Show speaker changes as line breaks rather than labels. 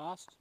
fast.